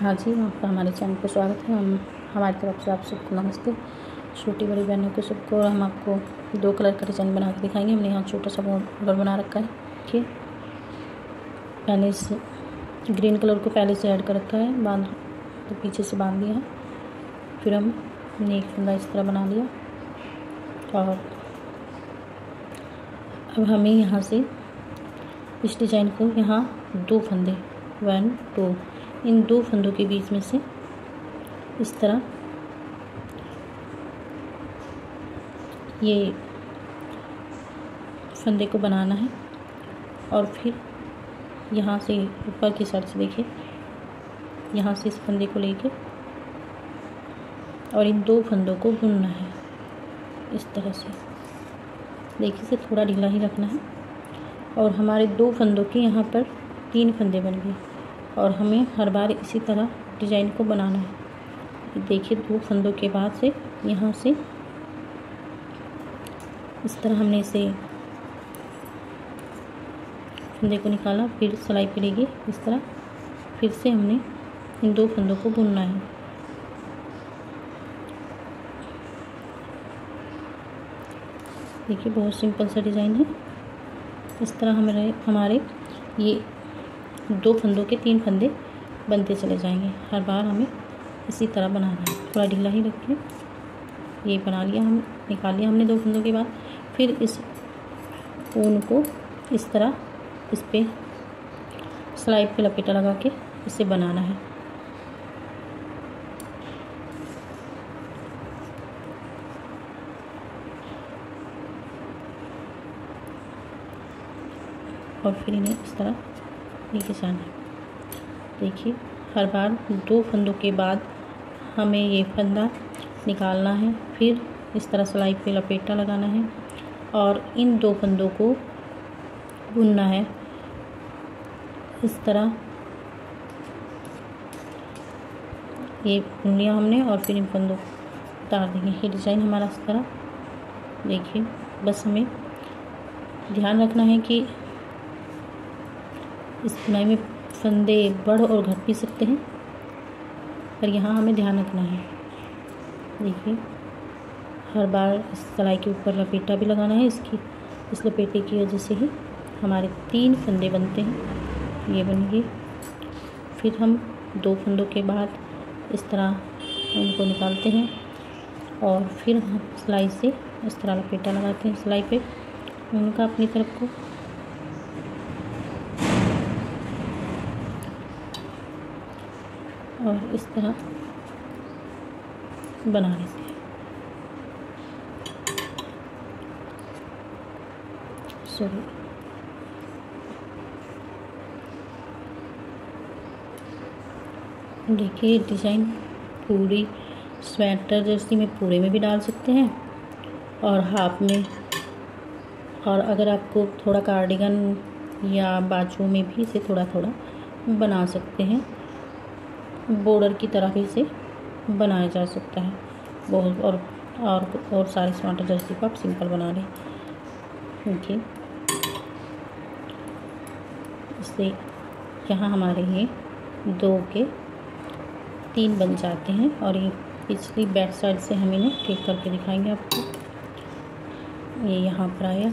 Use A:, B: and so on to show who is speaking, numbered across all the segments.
A: हाँ जी आपका हमारे चैनल पर स्वागत है। हम, हमारी तरफ़ से आप सबको नमस्ते। छोटी बड़ी बहनों को सबको हम आपको दो कलर का डिज़ाइन बना के दिखाएँगे। हमने यहाँ छोटा सा बॉर्डर बना रखा है। देखिए पहले से ग्रीन कलर को पहले से ऐड कर रखा है। बाँध तो पीछे से बाँध दिया। है फिर हम ने एक फंदा इस तरह बना लिया। और अब हमें यहाँ से इस डिज़ाइन को यहाँ दो फंदे। वन, टू इन दो फंदों के बीच में से इस तरह। ये फंदे को बनाना है और फिर यहाँ से ऊपर की साइड से देखिए, यहाँ से इस फंदे को लेके और इन दो फंदों को बुनना है इस तरह से। देखिए, इसे थोड़ा ढीला ही रखना है और हमारे दो फंदों के यहाँ पर तीन फंदे बन गए। और हमें हर बार इसी तरह डिज़ाइन को बनाना है। देखिए दो फंदों के बाद से यहाँ से इस तरह हमने इसे फंदे को निकाला, फिर सिलाई पड़ेगी इस तरह। फिर से हमने इन दो फंदों को बुनना है। देखिए बहुत सिंपल सा डिज़ाइन है। इस तरह हमारे हमारे ये दो फंदों के तीन फंदे बनते चले जाएँगे। हर बार हमें इसी तरह बनाना है। थोड़ा ढीला ही रखिए ये बना लिया हम, निकाल लिया हमने दो फंदों के बाद। फिर इस ऊन को इस तरह इस पर सिलाई पे लपेटा लगा के इसे बनाना है। और फिर इन्हें इस तरह लेके जाना है। देखिए, हर बार दो फंदों के बाद हमें ये फंदा निकालना है, फिर इस तरह सिलाई पे लपेटा लगाना है और इन दो फंदों को बुनना है। इस तरह ये बुन लिया हमने और फिर इन फंदों को उतार देंगे। ये डिज़ाइन हमारा इस तरह। देखिए, बस हमें ध्यान रखना है कि इस बुनाई में फंदे बढ़ और घट भी सकते हैं, पर यहाँ हमें ध्यान रखना है। देखिए, हर बार इस सिलाई के ऊपर लपेटा भी लगाना है इसकी, इस लपेटे की वजह से ही हमारे तीन फंदे बनते हैं। ये बन गए फिर हम दो फंदों के बाद इस तरह उनको निकालते हैं और फिर हम सिलाई से इस तरह लपेटा लगाते हैं सिलाई पे। उनका अपनी तरफ़ को और इस तरह बना लेते हैं सॉरी देखिए, डिज़ाइन पूरी स्वेटर जैसी में पूरे में भी डाल सकते हैं और हाफ़ में। और अगर आपको थोड़ा कार्डिगन या बाजू में भी इसे थोड़ा थोड़ा बना सकते हैं। बॉर्डर की तरह इसे बनाया जा सकता है। बहुत और और और सारे स्वेटर जैसे को आप सिंपल बना लें। देखिए इससे यहाँ हमारे ये दो के तीन बन जाते हैं और ये पिछली बैक साइड से हम इन्हें ठीक करके दिखाएँगे आपको। ये यहाँ पर आया।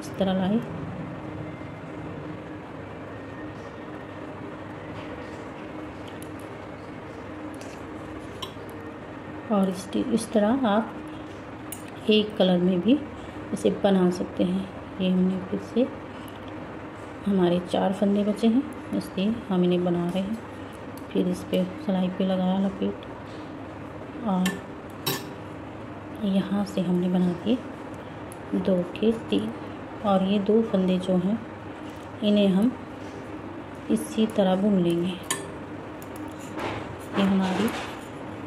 A: इस तरह लाए। और इस इस तरह आप एक कलर में भी इसे बना सकते हैं। ये हमने फिर से हमारे चार फंदे बचे हैं, इसलिए हम इन्हें बना रहे हैं। फिर इस पर सिलाई पे लगाया लपेट और यहाँ से हमने बना दिए दो के तीन। और ये दो फंदे जो हैं, इन्हें हम इसी तरह बुन लेंगे। ये हमारी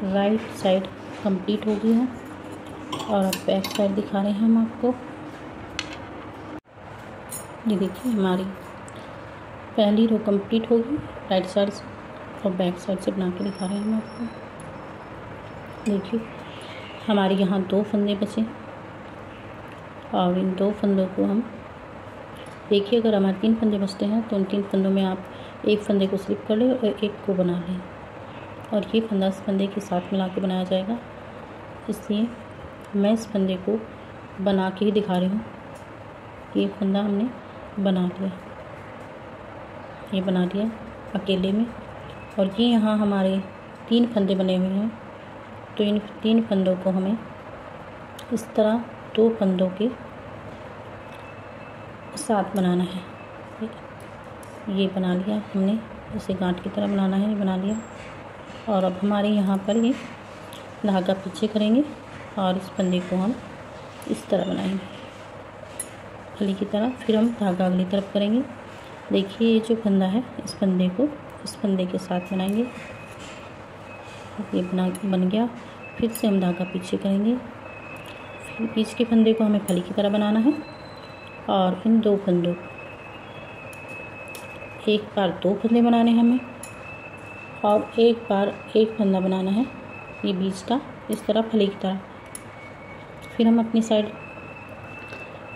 A: राइट साइड कंप्लीट हो गई है और अब बैक साइड दिखा रहे हैं हम आपको। ये देखिए हमारी पहली रो कंप्लीट होगी राइट साइड से और बैक साइड से बना के दिखा रहे हैं हम आपको। देखिए, हमारे यहाँ दो फंदे बचे और इन दो फंदों को हम देखिए, अगर हमारे तीन फंदे बचते हैं तो उन तीन फंदों में आप एक फंदे को स्लिप कर लें और एक को बना ले। और ये फंदा इस फंदे के साथ मिला के बनाया जाएगा। इसलिए मैं इस फंदे को बना के ही दिखा रही हूँ। ये फंदा हमने बना लिया। ये बना लिया अकेले में। और ये यहाँ हमारे तीन फंदे बने हुए हैं। तो इन तीन फंदों को हमें इस तरह दो फंदों के साथ बनाना है। ये बना लिया हमने। इसे गांठ की तरह बनाना है, ये बना लिया। और अब हमारे यहाँ पर ये धागा पीछे करेंगे और इस फंदे को हम इस तरह बनाएँगे। फली की तरह फिर हम धागा अगली तरफ़ करेंगे। देखिए ये जो फंदा है इस फंदे को, इस फंदे के साथ बनाएँगे। ये बना, बन गया। फिर से हम धागा पीछे करेंगे। फिर बीच के फंदे को हमें फली की तरह बनाना है और इन दो फंदों एक बार दो फंदे बनाने हैं हमें। और एक बार एक फंदा बनाना है, ये बीच का, इस तरह फली की तरह। फिर हम अपनी साइड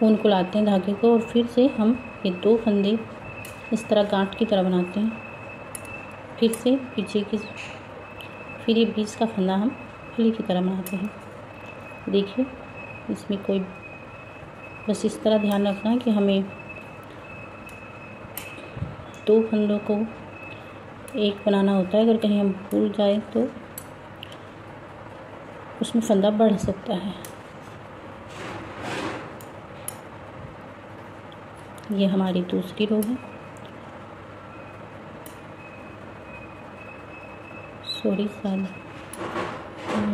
A: ऊन को लाते हैं धागे को, और फिर से हम ये दो फंदे इस तरह गांठ की तरह बनाते हैं। फिर से पीछे की फिर ये बीच का फंदा हम फली की तरह बनाते हैं। देखिए, इसमें कोई, बस इस तरह ध्यान रखना है कि हमें दो फंदों को एक बनाना होता है, अगर कहीं हम भूल जाए तो उसमें फंदा बढ़ सकता है। ये हमारी दूसरी रो है। सॉरी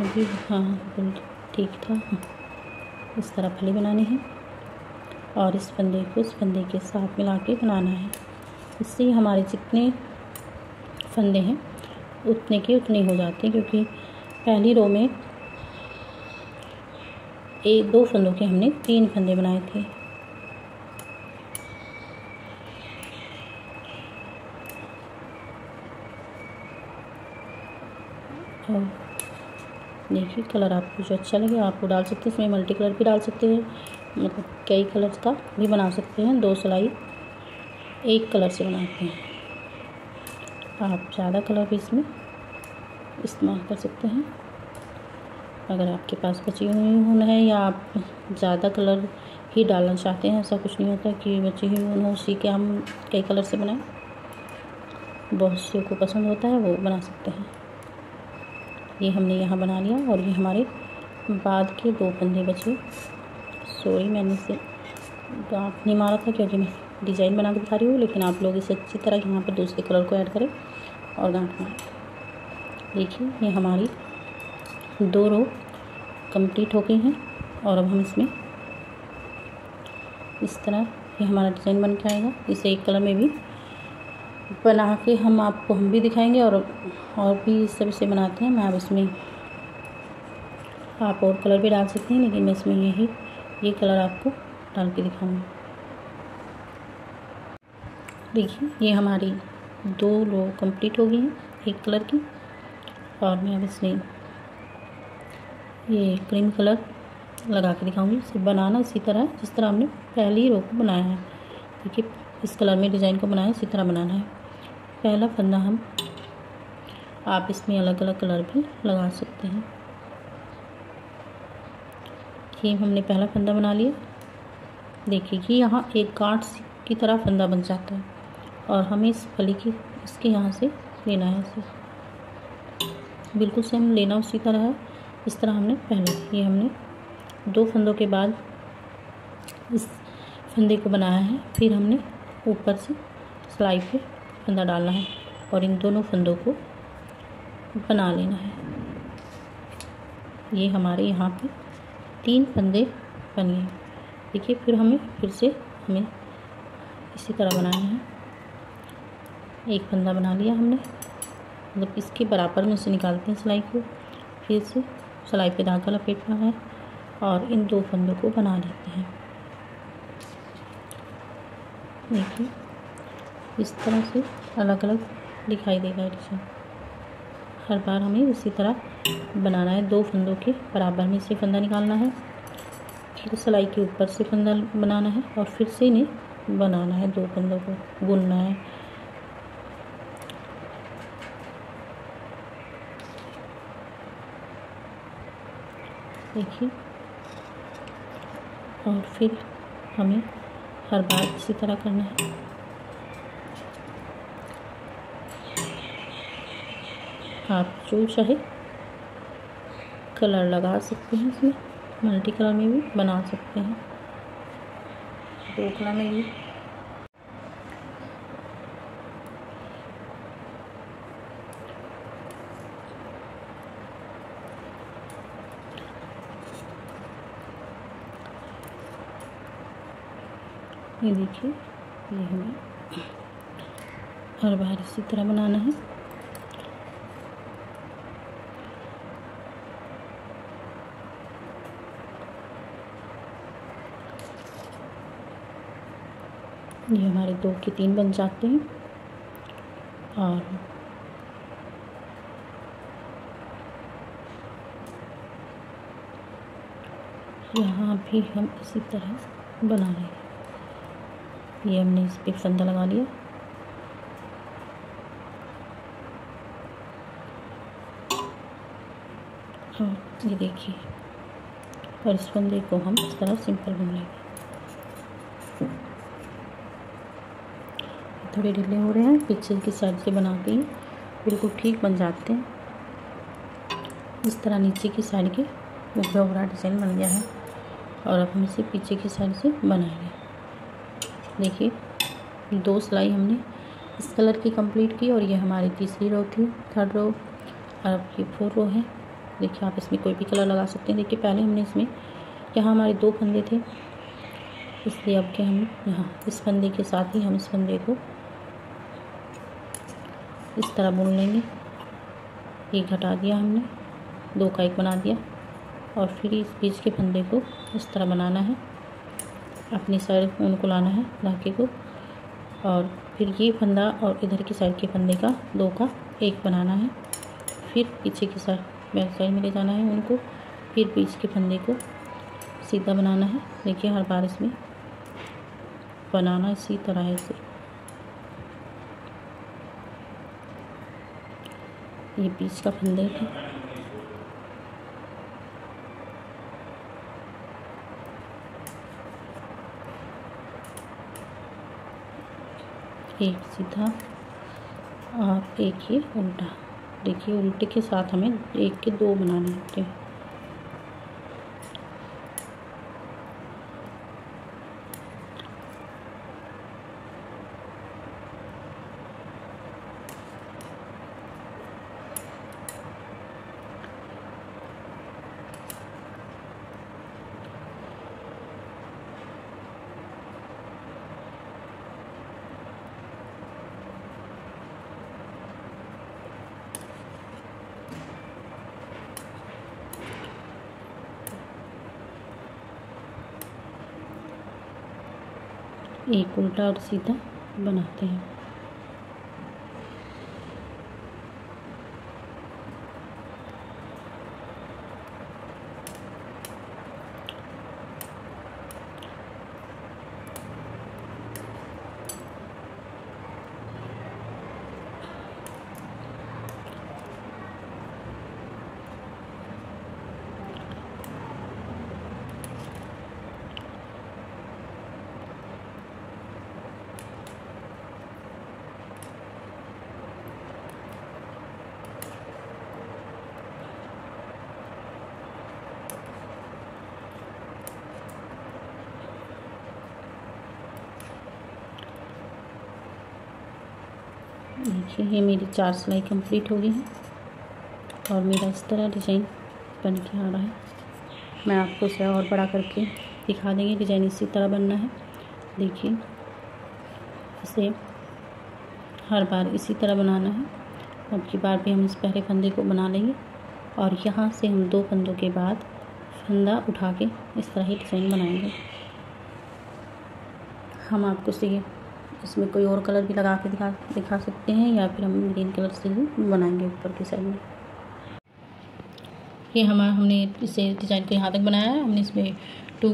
A: अभी हाँ ठीक था। इस तरह फली बनानी है और इस फंदे को, इस फंदे के साथ मिला के बनाना है। इससे हमारे जितने फंदे हैं। उतने के उतने हो जाते हैं क्योंकि पहली रो में एक, दो फंदों के हमने तीन फंदे बनाए थे। और देखिए कलर आपको जो अच्छा लगे आपको डाल सकते हैं, इसमें मल्टी कलर भी डाल सकते हैं मतलब कई कलर्स का भी बना सकते हैं, दो सिलाई एक कलर से बनाते हैं। आप ज़्यादा कलर भी इसमें इस्तेमाल कर सकते हैं। अगर आपके पास बची हुई ऊन है या आप ज़्यादा कलर ही डालना चाहते हैं, ऐसा कुछ नहीं होता कि बची हुई ऊन हो, उसी के हम कई कलर से बनाएँ। बहुत से को पसंद होता है, वो बना सकते हैं। ये हमने यहाँ बना लिया और ये हमारे बाद के दो पंदे बचे। सॉरी मैंने इसे गाँठ नहीं मारा था क्योंकि मैं डिज़ाइन बना के दिखा रही हूँ, लेकिन आप लोग इसे अच्छी तरह यहाँ पर दूसरे कलर को ऐड करें। और गांठ मारें देखिए, ये हमारी दो रो कंप्लीट हो गई हैं और अब हम इसमें इस तरह ये हमारा डिज़ाइन बन के आएगा। इसे एक कलर में भी बना के हम आपको, हम भी दिखाएँगे और और भी इस सब इसे बनाते हैं। मैं अब इसमें आप और कलर भी डाल सकते हैं, लेकिन मैं इसमें यही, ये कलर आपको डाल के दिखाऊँगी। देखिए, ये हमारी दो रो कंप्लीट हो गई हैं, एक कलर की। और मैं अब इसमें ये क्रीम कलर लगा के दिखाऊँगी। इसे बनाना इसी तरह, जिस तरह हमने पहली रो को बनाया है। देखिए, इस कलर में डिज़ाइन को बनाया, इसी तरह बनाना है। पहला फंदा हम, आप इसमें अलग अलग कलर भी लगा सकते हैं। ये हमने पहला फंदा बना लिया। देखिए कि यहाँ एक गांठ की तरह फंदा बन जाता है। और हमें इस फली की, इसके यहाँ से लेना है इसे बिल्कुल सेम लेना उसी तरह है, इस तरह हमने पहले ये हमने दो फंदों के बाद इस फंदे को बनाया है। फिर हमने ऊपर से सिलाई पे फंदा डालना है और इन दोनों फंदों को बना लेना है। ये हमारे यहाँ पे तीन फंदे बन गए देखिए, फिर हमें फिर से हमें इसी तरह बनाना है। एक फंदा बना लिया हमने। मतलब इसके बराबर में से निकालते हैं सिलाई को। फिर से सिलाई पे धागा लपेटना है और इन दो फंदों को बना लेते हैं। देखिए, इस तरह से अलग अलग दिखाई देगा डिज़ाइन। हर बार हमें इसी तरह बनाना है। दो फंदों के बराबर में से फंदा निकालना है। फिर सिलाई के ऊपर से फंदा बनाना है और फिर से इन्हें बनाना है। दो फंदों को बुनना है। देखिए। और फिर हमें हर बार इसी तरह करना है। आप जो चाहे कलर लगा सकते हैं इसमें। मल्टी कलर में भी बना सकते हैं। दो कलर में भी। ये देखिए, ये हमें हर बार इसी तरह बनाना है। ये हमारे दो के तीन बन जाते हैं। और यहाँ भी हम इसी तरह बना रहे हैं। ये हमने इस पर फंदा लगा लिया। और ये देखिए। और इस फंदे को हम इस तरह सिंपल बुन लेंगे थोड़े ढीले हो रहे हैं पीछे की साइड से बना के बिल्कुल ठीक बन जाते हैं। इस तरह नीचे की साइड के उभरा उभरा डिज़ाइन बन गया है और अब हम इसे पीछे की साइड से बनाएँगे। देखिए, दो सिलाई हमने इस कलर की कंप्लीट की और ये हमारी तीसरी रो थी थर्ड रो और अब ये फोर रो है। देखिए, आप इसमें कोई भी कलर लगा सकते हैं। देखिए, पहले हमने इसमें, यहाँ हमारे दो फंदे थे, इसलिए अब के हम यहाँ, इस फंदे के साथ ही हम इस फंदे को इस तरह बुन लेंगे। एक घटा दिया हमने, दो का एक बना दिया, और फिर इस बीच के फंदे को इस तरह बनाना है। अपनी साइड उनको लाना है धागे को। और फिर ये फंदा और इधर की साइड के फंदे का, दो का एक बनाना है। फिर पीछे की साइड, बैक साइड में ले जाना है उनको। फिर बीच के फंदे को सीधा बनाना है। देखिए हर बार इसमें बनाना इसी तरह है ये बीच का फंदे है। एक सीधा और एक ये उल्टा। देखिए, उल्टे के साथ हमें एक के दो बनाने होते हैं। एक उल्टा और सीधा बनाते हैं। देखिए, ये मेरी चार सिलाई कंप्लीट हो गई है। और मेरा इस तरह डिज़ाइन बन के आ रहा है। मैं आपको इसे और बड़ा करके दिखा देंगे डिज़ाइन इसी तरह बनना है। देखिए, इसे हर बार इसी तरह बनाना है। अब की बार भी हम इस पहले फंदे को बना लेंगे। और यहाँ से हम दो फंदों के बाद फंदा उठा के इस तरह ही डिज़ाइन बनाएँगे। हम आपको से इसमें कोई और कलर भी लगा के दिखा दिखा सकते हैं या फिर हम ग्रीन कलर से ही बनाएँगे ऊपर की साइड में। ये हमारा हमने इसे डिज़ाइन को यहाँ तक बनाया है। हमने इसमें टू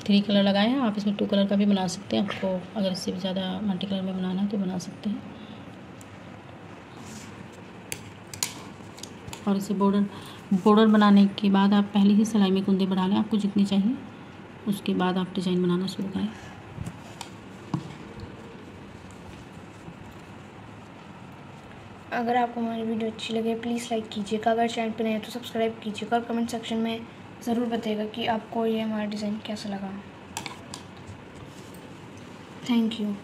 A: थ्री कलर लगाए हैं। आप इसमें टू कलर का भी बना सकते हैं। आपको अगर इससे भी ज़्यादा मल्टी कलर में बनाना है तो बना सकते हैं। और इसे बॉर्डर बॉर्डर बनाने के बाद आप पहले ही सिलाई में कुंदे बढ़ा लें। आपको जितनी चाहिए, उसके बाद आप डिज़ाइन बनाना शुरू करें।
B: अगर आपको हमारी वीडियो अच्छी लगे प्लीज़ लाइक कीजिएगा। अगर चैनल पर नए तो सब्सक्राइब कीजिएगा और कमेंट सेक्शन में ज़रूर बताइएगा कि आपको ये हमारा डिज़ाइन कैसा लगा। Thank you